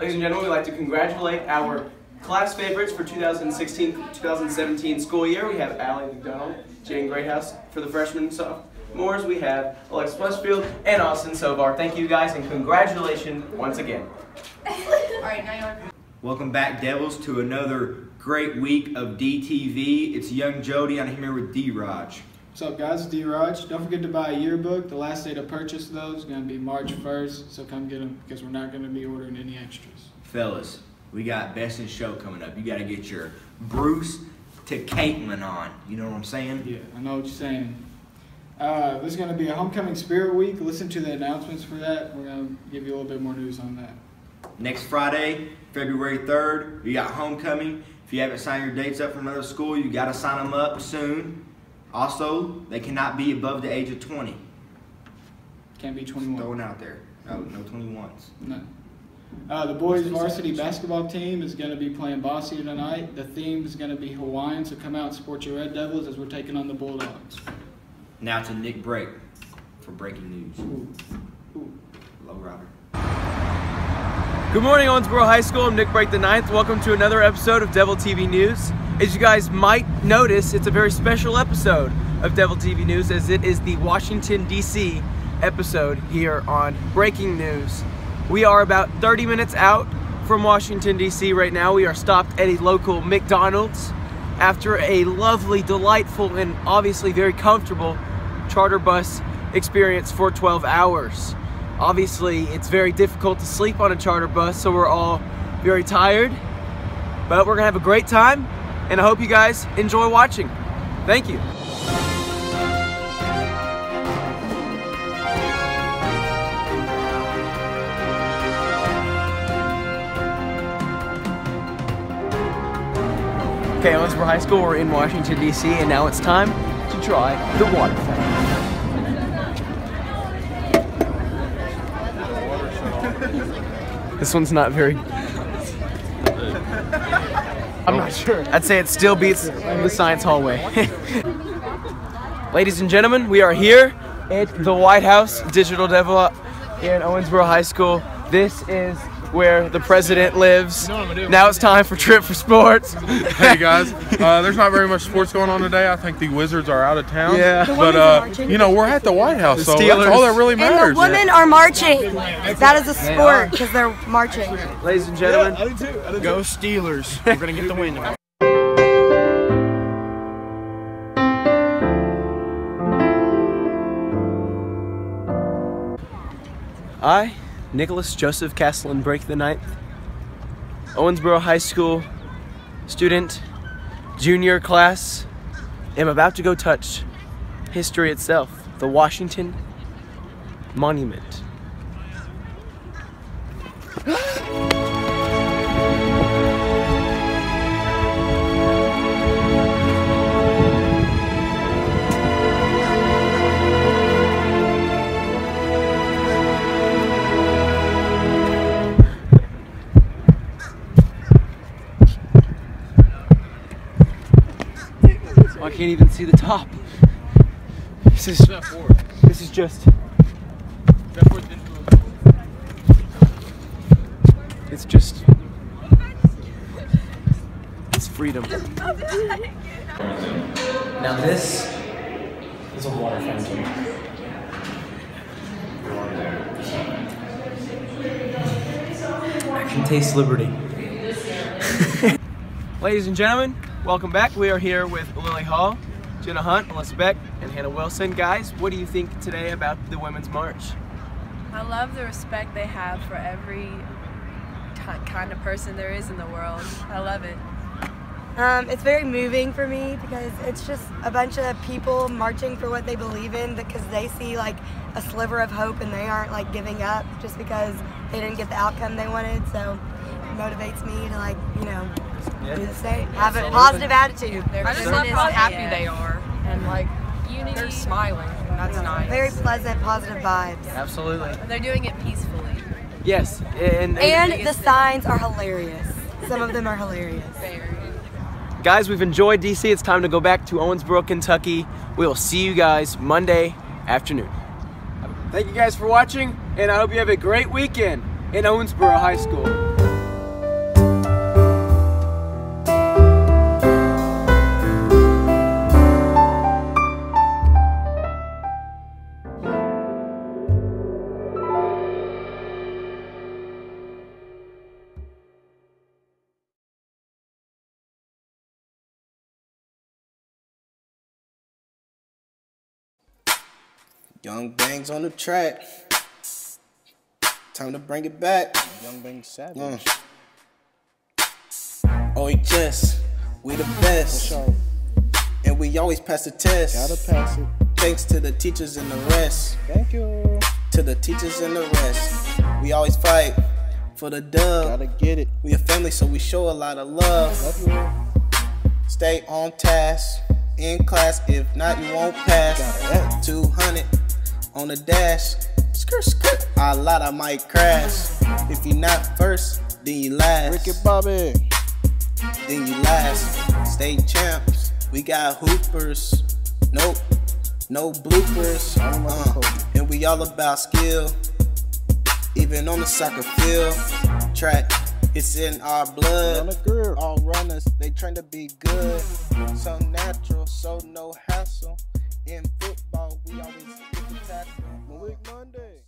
Ladies and gentlemen, we'd like to congratulate our class favorites for 2016-2017 school year. We have Allie McDonald, Jane Greathouse. For the freshmen and sophomores, we have Alex Westfield and Austin Sovar. Thank you guys and congratulations once again. All right, now you're. Welcome back, Devils, to another great week of DTV. It's young Jody. I'm here with D. What's up, guys? D. Raj. Don't forget to buy a yearbook. The last day to purchase those is going to be March 1st, so come get them because we're not going to be ordering any extras. Fellas, we got Best in Show coming up. You got to get your Bruce to Caitlin on. You know what I'm saying? Yeah, I know what you're saying. Uh, this is going to be a homecoming spirit week. Listen to the announcements for that. We're going to give you a little bit more news on that. Next Friday, February 3rd, we got homecoming. If you haven't signed your dates up for another school, you got to sign them up soon. Also, they cannot be above the age of 20. Can't be 21. Throwing out there. No, no 21s. No. Uh, the boys varsity basketball team is going to be playing Bossier tonight. The theme is going to be Hawaiian, so come out and support your Red Devils as we're taking on the Bulldogs. Now to Nick Break for breaking news. Ooh. Ooh. Low rider. Good morning, Owensboro High School. I'm Nick Break the Ninth. Welcome to another episode of Devil TV News. As you guys might notice, it's a very special episode of Devil TV News as it is the Washington, D.C. episode here on Breaking News. We are about 30 minutes out from Washington, D.C. right now. We are stopped at a local McDonald's after a lovely, delightful, and obviously very comfortable charter bus experience for 12 hours. Obviously, it's very difficult to sleep on a charter bus, so we're all very tired. But we're gonna have a great time, and I hope you guys enjoy watching. Thank you. Okay, Owensboro High School, we're in Washington, D.C., and now it's time to try the water fountain. This one's not very. Sure. I'd say it still beats the science hallway. Ladies and gentlemen, we are here at the White House Digital Devil here in Owensboro High School. This is where the president lives. Now it's time for Trip for Sports. hey guys, uh, there's not very much sports going on today. I think the Wizards are out of town. Yeah. But uh, you know we're at the White House, so that's all that really matters. And the women are marching. That is a sport because they're marching. Ladies and gentlemen, Go Steelers. We're going to get the win tomorrow. I, Nicholas Joseph Castellan Break the Ninth, Owensboro High School student, junior class, am about to go touch history itself, the Washington Monument. I can't even see the top. This is this is just it's just it's freedom. Now this is a water fountain. I can taste liberty. Ladies and gentlemen, welcome back. We are here with Lily Hall, Jenna Hunt, Melissa Beck, and Hannah Wilson. Guys, what do you think today about the Women's March? I love the respect they have for every kind of person there is in the world. I love it. Um, it's very moving for me because it's just a bunch of people marching for what they believe in because they see like a sliver of hope and they aren't like giving up just because they didn't get the outcome they wanted. So it motivates me to like, you know, do the same. Have a positive attitude. They're I just love how happy yeah. they are and like they're smiling. That's nice. Very pleasant, positive vibes. Absolutely. They're doing it peacefully. Yes, and, And the signs are hilarious. Some of them are hilarious. Very. guys, we've enjoyed DC. It's time to go back to Owensboro, Kentucky. We will see you guys Monday afternoon. Thank you guys for watching, and I hope you have a great weekend in Owensboro High School. Young Bangs on the track. Time to bring it back. Young Bang Savage. Uh. just, we the best. And we always pass the test. Gotta pass it. Thanks to the teachers and the rest. Thank you. To the teachers and the rest. We always fight for the dub. Gotta get it. We a family, so we show a lot of love. Love you. Stay on task. In class, if not, you won't pass. Got it. 200 on the dash. Skirt, skirt. A lot I might crash. If you not first, then you last. Ricky Bobby. Then you last. State champs. We got hoopers. Nope. No bloopers. Uh, and we all about skill. Even on the soccer field. Track. It's in our blood. All runners, they train to be good. So natural, so no hassle. In football, we always get the tackle. Malik Monday.